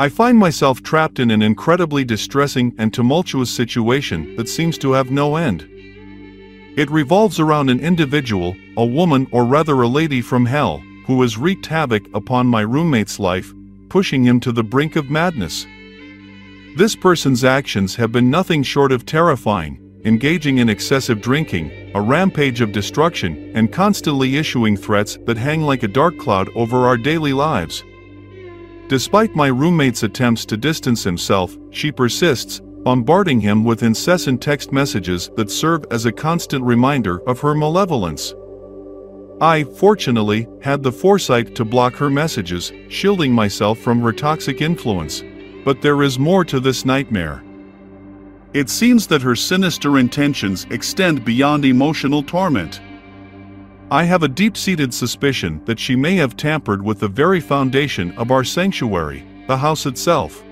I find myself trapped in an incredibly distressing and tumultuous situation that seems to have no end. It revolves around an individual, a woman or rather a lady from hell, who has wreaked havoc upon my roommate's life, pushing him to the brink of madness. This person's actions have been nothing short of terrifying, engaging in excessive drinking, a rampage of destruction, and constantly issuing threats that hang like a dark cloud over our daily lives. Despite my roommate's attempts to distance himself, she persists, bombarding him with incessant text messages that serve as a constant reminder of her malevolence. I, fortunately, had the foresight to block her messages, shielding myself from her toxic influence. But there is more to this nightmare. It seems that her sinister intentions extend beyond emotional torment. I have a deep-seated suspicion that she may have tampered with the very foundation of our sanctuary, the house itself.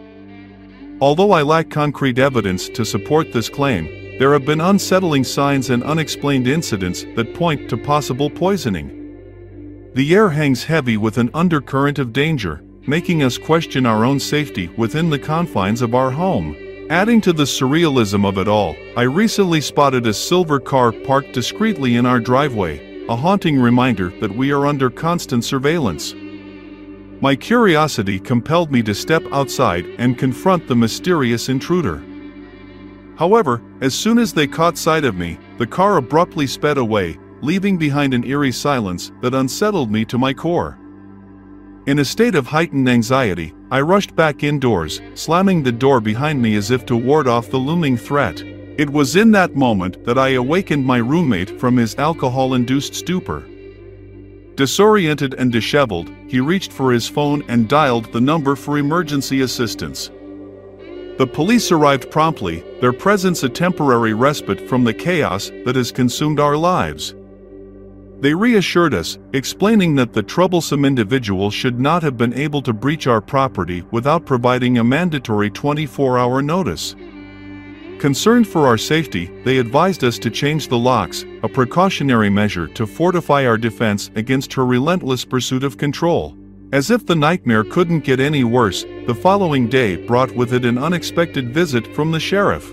Although I lack concrete evidence to support this claim, there have been unsettling signs and unexplained incidents that point to possible poisoning. The air hangs heavy with an undercurrent of danger, making us question our own safety within the confines of our home. Adding to the surrealism of it all, I recently spotted a silver car parked discreetly in our driveway, a haunting reminder that we are under constant surveillance. My curiosity compelled me to step outside and confront the mysterious intruder. However, as soon as they caught sight of me, the car abruptly sped away, leaving behind an eerie silence that unsettled me to my core. In a state of heightened anxiety, I rushed back indoors, slamming the door behind me as if to ward off the looming threat. It was in that moment that I awakened my roommate from his alcohol-induced stupor. Disoriented and disheveled, he reached for his phone and dialed the number for emergency assistance. The police arrived promptly, their presence a temporary respite from the chaos that has consumed our lives. They reassured us, explaining that the troublesome individual should not have been able to breach our property without providing a mandatory 24-hour notice. Concerned for our safety, they advised us to change the locks, a precautionary measure to fortify our defense against her relentless pursuit of control. As if the nightmare couldn't get any worse, the following day brought with it an unexpected visit from the sheriff.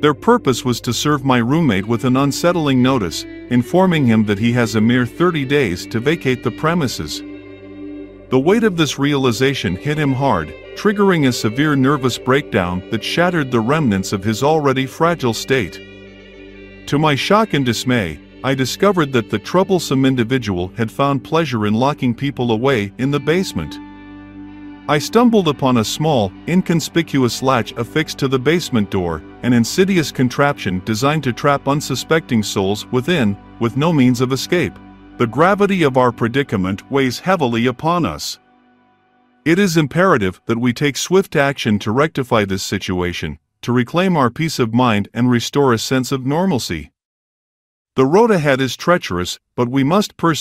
Their purpose was to serve my roommate with an unsettling notice, informing him that he has a mere 30 days to vacate the premises. The weight of this realization hit him hard, triggering a severe nervous breakdown that shattered the remnants of his already fragile state. To my shock and dismay, I discovered that the troublesome individual had found pleasure in locking people away in the basement. I stumbled upon a small, inconspicuous latch affixed to the basement door, an insidious contraption designed to trap unsuspecting souls within, with no means of escape. The gravity of our predicament weighs heavily upon us. It is imperative that we take swift action to rectify this situation, to reclaim our peace of mind and restore a sense of normalcy. The road ahead is treacherous, but we must persevere.